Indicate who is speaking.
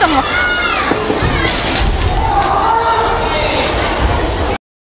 Speaker 1: かも